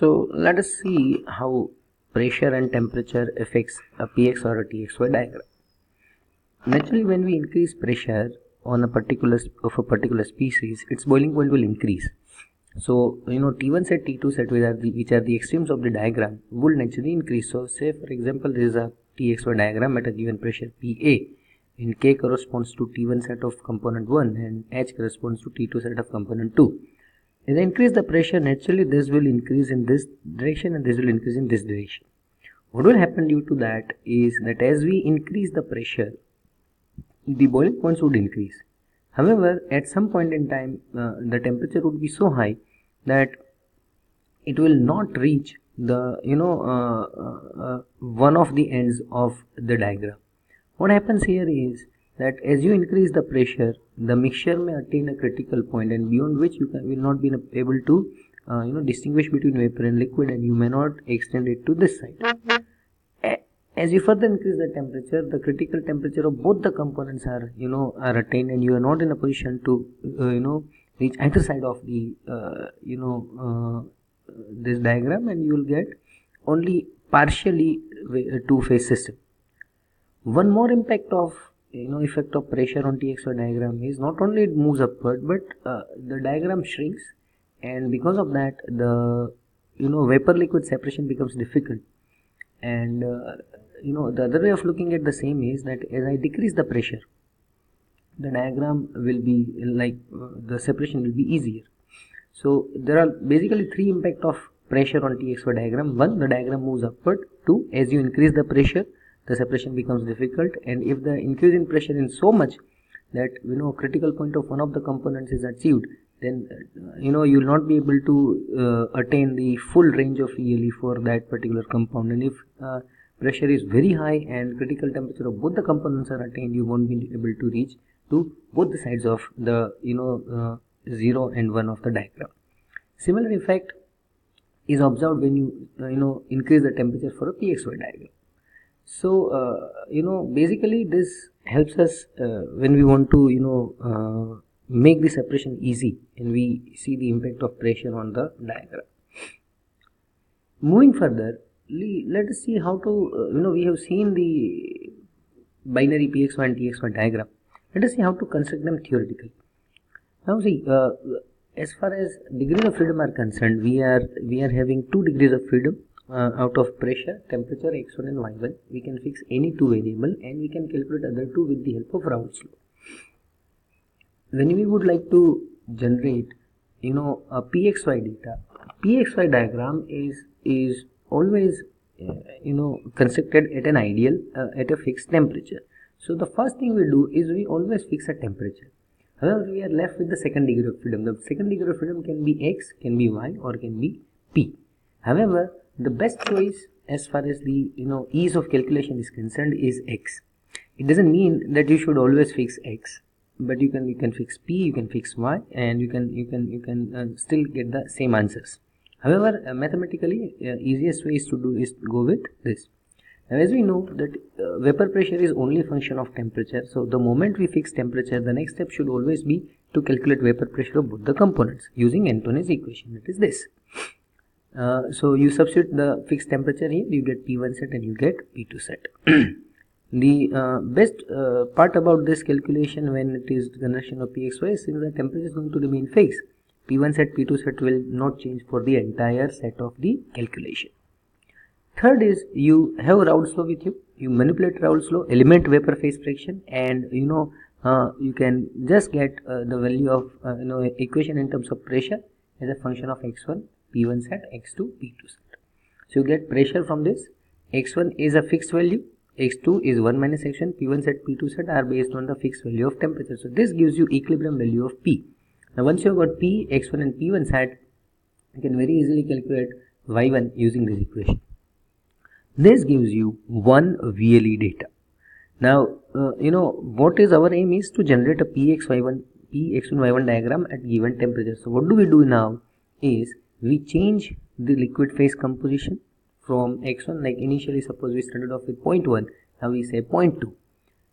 So let us see how pressure and temperature affects a px or a txy diagram. Naturally, when we increase pressure on a particular of a particular species, its boiling point will increase. So you know T1 set, T2 set, which are the which are the extremes of the diagram, will naturally increase. So say for example, there is a txy diagram at a given pressure Pa, and K corresponds to T1 set of component 1 and H corresponds to T2 set of component 2. As I increase the pressure, naturally this will increase in this direction and this will increase in this direction. What will happen due to that is that as we increase the pressure, the boiling points would increase. However, at some point in time, uh, the temperature would be so high that it will not reach the you know uh, uh, uh one of the ends of the diagram. What happens here is that as you increase the pressure, the mixture may attain a critical point, and beyond which you can, will not be able to uh, you know distinguish between vapor and liquid, and you may not extend it to this side. As you further increase the temperature the critical temperature of both the components are you know are attained and you are not in a position to uh, you know reach either side of the uh, you know uh, this diagram and you will get only partially two phase system. One more impact of you know effect of pressure on txy diagram is not only it moves upward but uh, the diagram shrinks. And because of that the you know vapor liquid separation becomes difficult. And uh, you know the other way of looking at the same is that as I decrease the pressure the diagram will be like uh, the separation will be easier. So there are basically three impact of pressure on TXY diagram. One the diagram moves upward. Two as you increase the pressure the separation becomes difficult. And if the increase in pressure is so much that you know critical point of one of the components is achieved then uh, you know you will not be able to uh, attain the full range of VLE for that particular compound. And if uh, pressure is very high and critical temperature of both the components are attained you won't be able to reach to both the sides of the you know uh, 0 and 1 of the diagram similar effect is observed when you uh, you know increase the temperature for a pxy diagram so uh, you know basically this helps us uh, when we want to you know uh, make the separation easy and we see the impact of pressure on the diagram. Moving further let us see how to uh, you know we have seen the binary pxy and tx1 diagram. Let us see how to construct them theoretically. Now see uh, as far as degrees of freedom are concerned we are we are having two degrees of freedom uh, out of pressure temperature x1 and y1 we can fix any two variable and we can calculate other two with the help of Raoult's law when we would like to generate you know a pxy data pxy diagram is is always uh, you know constructed at an ideal uh, at a fixed temperature. So the first thing we do is we always fix a temperature. However we are left with the second degree of freedom. The second degree of freedom can be x can be y or can be p. However the best choice as far as the you know ease of calculation is concerned is x. It doesn't mean that you should always fix x but you can you can fix p you can fix y and you can you can you can uh, still get the same answers. However uh, mathematically uh, easiest way is to do is to go with this. Now as we know that uh, vapor pressure is only function of temperature so the moment we fix temperature the next step should always be to calculate vapor pressure of both the components. Using Antoine's equation that is this uh, so you substitute the fixed temperature here you get P1 set and you get P2 set the uh, best uh, part about this calculation when it is the conversion of PXY is since the temperature is going to remain fixed P1 set, P2 set will not change for the entire set of the calculation. Third is you have Raoult's law with you. You manipulate Raoult's law, element vapor phase fraction, and you know uh, you can just get uh, the value of you know equation in terms of pressure as a function of x1, p1 set, x2, p2 set. So you get pressure from this. x1 is a fixed value, x2 is 1 minus x1, p1 set, p2 set are based on the fixed value of temperature. So this gives you equilibrium value of p. Now once you have got P, X1 and P1 set, you can very easily calculate Y1 using this equation. This gives you one VLE data. Now, uh, you know, what is our aim is to generate a PXY1, PX1, Y1 diagram at given temperature. So what do we do now is we change the liquid phase composition from X1 like initially suppose we started off with 0.1 now we say 0.2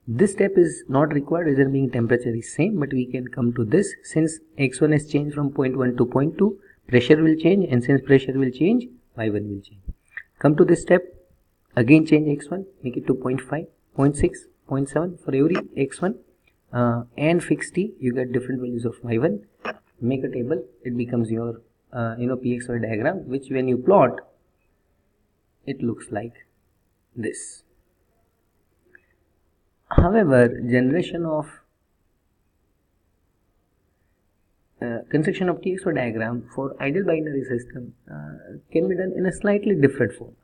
this step is not required reason being temperature is same but we can come to this. Since x1 has changed from 0.1 to 0.2 pressure will change and since pressure will change y1 will change. Come to this step again change x1 make it to 0.5 0.6 0.7 for every x1 uh, and fix t you get different values of y1 make a table it becomes your uh, you know pxy diagram which when you plot it looks like this however generation of uh, construction of TXY diagram for ideal binary system uh, can be done in a slightly different form.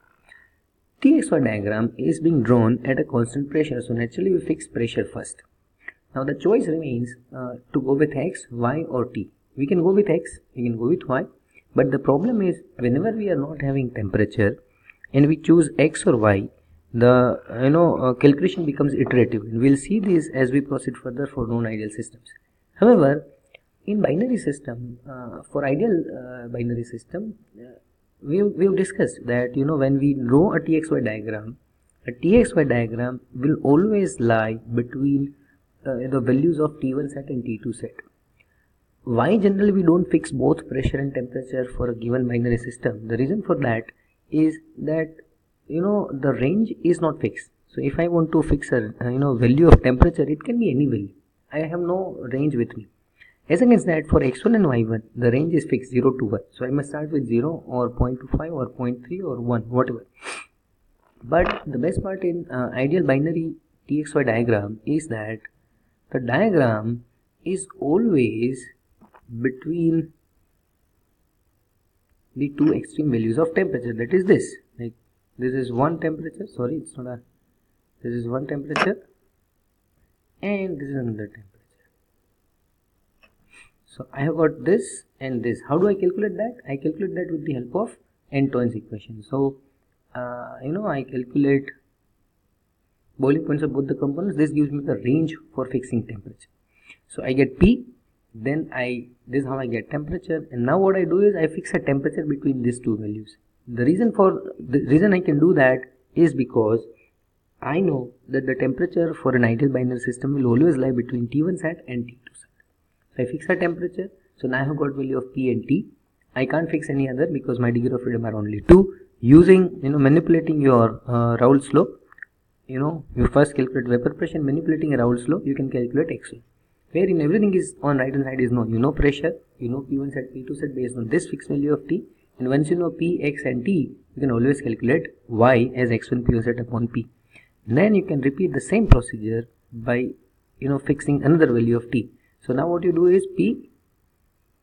TXY diagram is being drawn at a constant pressure, so naturally we fix pressure first. Now the choice remains uh, to go with X, Y or T. We can go with X, we can go with Y, but the problem is whenever we are not having temperature and we choose X or Y, the you know uh, calculation becomes iterative and we'll see this as we proceed further for non-ideal systems. However, in binary system uh, for ideal uh, binary system uh, we we've discussed that you know when we draw a txy diagram a txy diagram will always lie between uh, the values of t1 set and t2 set why generally we don't fix both pressure and temperature for a given binary system? The reason for that is that you know the range is not fixed. So if i want to fix a you know value of temperature it can be any value. I have no range with me. As against that for x1 and y1 the range is fixed 0 to 1 so I must start with 0 or 0.25 or 0.3 or 1 whatever. But the best part in uh, ideal binary TXY diagram is that the diagram is always between the two extreme values of temperature that is this like this is one temperature sorry it's not a this is one temperature and this is another temperature so I have got this and this. How do I calculate that? I calculate that with the help of Antoine's equation. So uh, you know I calculate boiling points of both the components. This gives me the range for fixing temperature. So I get P, then I this is how I get temperature. And now what I do is I fix a temperature between these two values. The reason for the reason I can do that is because I know that the temperature for an ideal binary system will always lie between T1 set and T2 so I fix a temperature. So now I have got value of P and T. I can't fix any other because my degree of freedom are only 2. Using, you know, manipulating your uh, Raoult's law, you know, you first calculate vapor pressure, manipulating Raoult's law, you can calculate X1. Where in everything is on right hand side is known. You know pressure, you know P1 set, P2 set based on this fixed value of T. And once you know P, X and T, you can always calculate Y as X1 P1 set upon P. Then you can repeat the same procedure by, you know, fixing another value of T. So now what you do is P,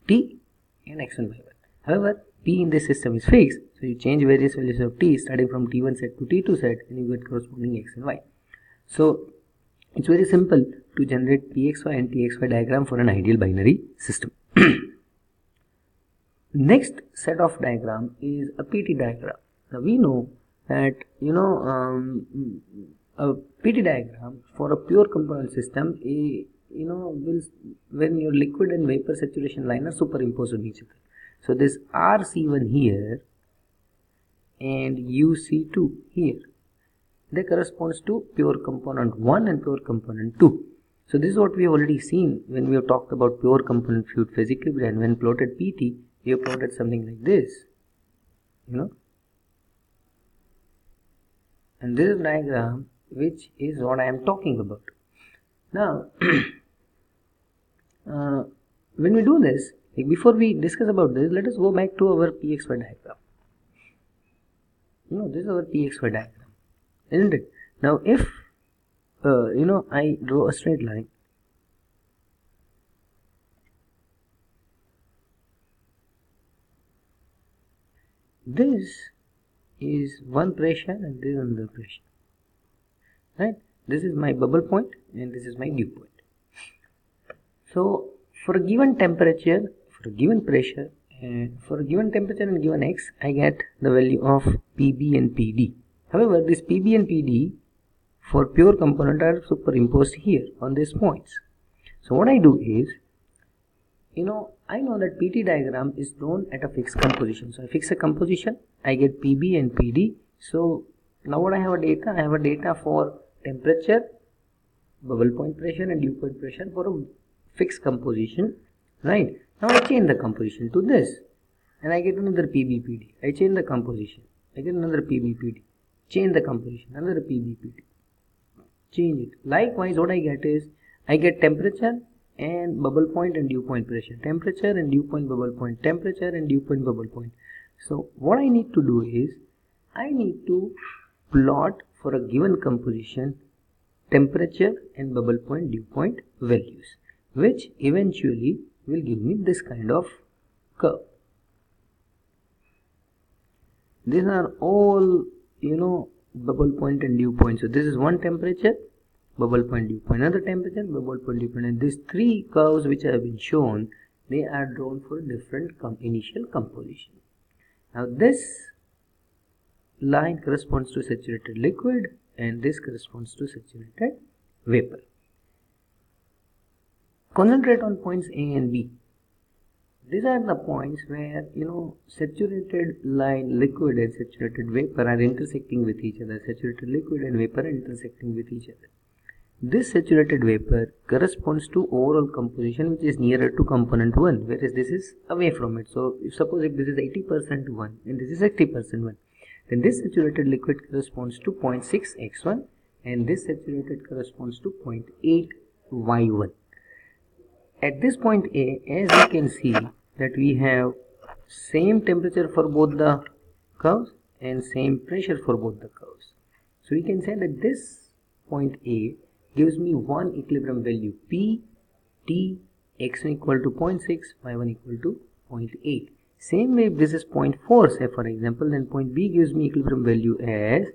T and x1 by 1. However, P in this system is fixed. So you change various values of T starting from T1 set to T2 set and you get corresponding X and Y. So it's very simple to generate PXY and TXY diagram for an ideal binary system. Next set of diagram is a PT diagram. Now we know that you know um, a PT diagram for a pure component system you know will when your liquid and vapor saturation line are superimposed on each other so this rc1 here and uc2 here they corresponds to pure component 1 and pure component 2 so this is what we have already seen when we have talked about pure component fluid phase equilibrium. When plotted pt we have plotted something like this you know. And this is diagram which is what I am talking about. Now uh, when we do this like before we discuss about this let us go back to our pxy diagram. You know this is our pxy diagram isn't it? Now if uh, you know I draw a straight line this is one pressure and this is another pressure. Right? This is my bubble point and this is my dew point. So for a given temperature, for a given pressure, uh, for a given temperature and given x, I get the value of PB and PD. However, this PB and PD for pure component are superimposed here on these points. So what I do is, you know, I know that PT diagram is drawn at a fixed composition. So I fix a composition, I get PB and PD. So now what I have a data, I have a data for temperature, bubble point pressure and dew point pressure for a fixed composition right now I change the composition to this and I get another PBPD. I change the composition. I get another PBPD. Change the composition. Another PBPD. Change it. Likewise, what I get is I get temperature and bubble point and dew point pressure. Temperature and dew point bubble point. Temperature and dew point bubble point. So what I need to do is I need to plot for a given composition temperature and bubble point dew point values which eventually will give me this kind of curve these are all you know bubble point and dew point so this is one temperature bubble point dew point another temperature bubble point dew point and these three curves which have been shown they are drawn for different com initial composition now this line corresponds to saturated liquid and this corresponds to saturated vapor. Concentrate on points A and B. These are the points where you know saturated line liquid and saturated vapor are intersecting with each other. Saturated liquid and vapor are intersecting with each other. This saturated vapor corresponds to overall composition which is nearer to component 1 whereas this is away from it. So if suppose if this is 80% 1 and this is 80% 1 then this saturated liquid corresponds to 0.6 x1 and this saturated corresponds to 0.8 y1 at this point a as you can see that we have same temperature for both the curves and same pressure for both the curves. So we can say that this point a gives me one equilibrium value p t x1 equal to 0.6 y1 equal to 0.8 same way if this is 0.4 say for example then point B gives me equilibrium value as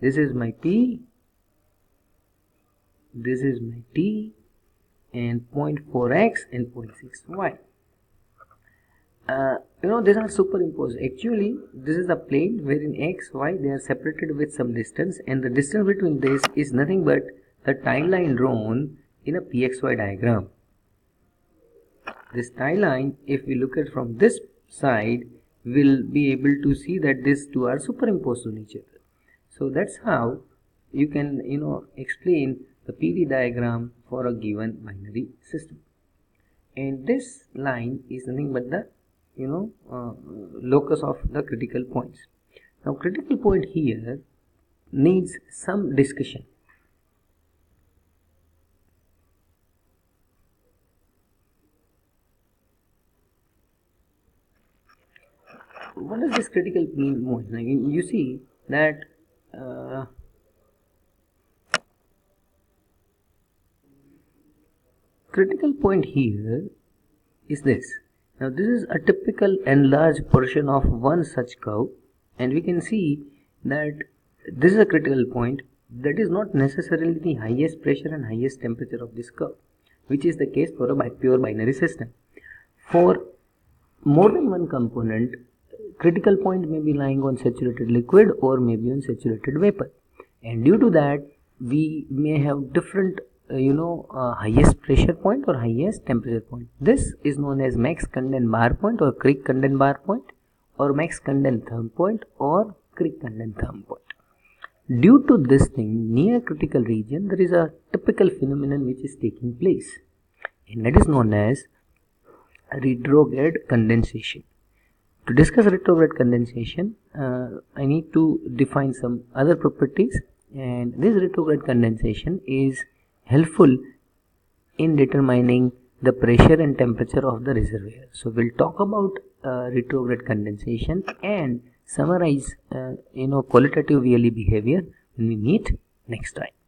this is my P this is my T and 0.4x and 0.6y uh, you know these are superimposed. Actually this is a plane wherein x y they are separated with some distance and the distance between this is nothing but the tie line drawn in a pxy diagram. This tie line if we look at from this side will be able to see that these two are superimposed on each other. So that's how you can you know explain the PV diagram for a given binary system. And this line is nothing but the you know uh, locus of the critical points. Now critical point here needs some discussion. What does this critical mean you see that uh, critical point here is this. Now this is a typical enlarged portion of one such curve and we can see that this is a critical point that is not necessarily the highest pressure and highest temperature of this curve which is the case for a pure binary system. For more than one component critical point may be lying on saturated liquid or maybe on saturated vapor and due to that we may have different you know uh, highest pressure point or highest temperature point. This is known as max bar point or Konden bar point or max thumb point or Konden thumb point. Due to this thing near critical region there is a typical phenomenon which is taking place and that is known as retrograde condensation. To discuss retrograde condensation, uh, I need to define some other properties and this retrograde condensation is helpful in determining the pressure and temperature of the reservoir. So we'll talk about uh, retrograde condensation and summarize uh, you know qualitative VLE behavior when we meet next time.